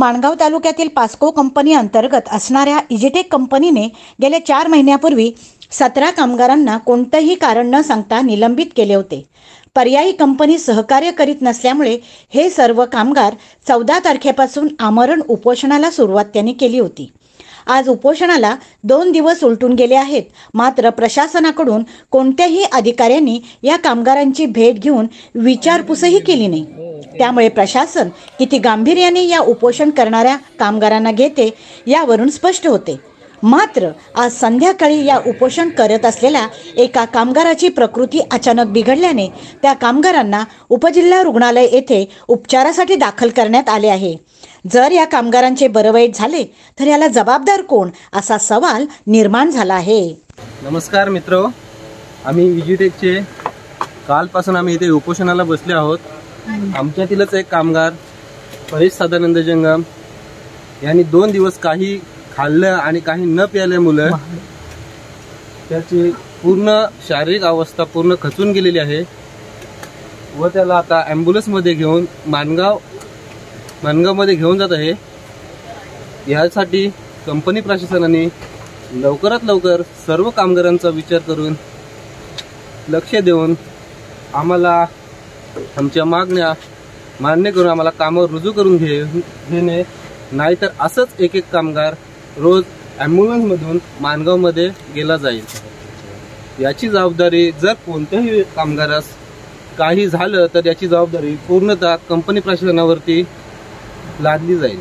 माणगाव तालुक्यातील POCSO company अंतर्गत असणाऱ्या इजिटेक कंपनीने गेल्या चार महिन्यापूर्वी सतरा कामगारांना कोणतंही कारण न सांगता निलंबित केले होते. पर्यायी कंपनी सहकार्य करीत नसल्यामुळे हे सर्व कामगार चौदा तारखेपासून आमरण उपोषणाला सुरुवात त्यांनी केली होती. आज उपोषणाला दोन दिवस उलटून गेले आहेत. मात्र प्रशासनाकडून कोणत्याही अधिकाऱ्यांनी या कामगारांची भेट घेऊन विचारपूसही केली नाही. त्यामुळे प्रशासन किती गांभीर्याने या उपोषण करणाऱ्या कामगारांना घेते यावरून स्पष्ट होते. मात्र आज संध्याकाळी या उपोषण करत असलेल्या एका कामगाराची प्रकृती अचानक बिघडल्याने त्या कामगारांना उपजिल्हा रुग्णालय येथे उपचारासाठी दाखल करण्यात आले आहे. जर या कामगारांचे बरवाईट झाले तर याला जबाबदार कोण असा सवाल निर्माण झाला आहे. नमस्कार मित्र. आम्ही विजिटेकचे कालपासून आम्ही इथे उपोषणाला बसले आहोत. आमच्यातीलच एक कामगार परेश सदानंद जंगम. यांनी दोन दिवस काही खाल्लं आणि काही न प्यायल्यामुळं त्याची पूर्ण शारीरिक अवस्था पूर्ण खचून गेलेली आहे. व त्याला आता ॲम्ब्युलन्समध्ये घेऊन मानगाव मानगावमध्ये घेऊन जात आहे. यासाठी कंपनी प्रशासनाने लवकरात लवकर सर्व कामगारांचा विचार करून लक्ष देऊन आम्हाला आमच्या मागण्या मान्य करून आम्हाला कामावर रुजू करून घे घेणे. नाहीतर असंच एक एक कामगार रोज ॲम्ब्युलन्समधून मानगावमध्ये गेला जाईल. याची जबाबदारी जर कोणत्याही कामगारास काही झालं तर याची जबाबदारी पूर्णतः कंपनी प्रशासनावरती लादली जाईल.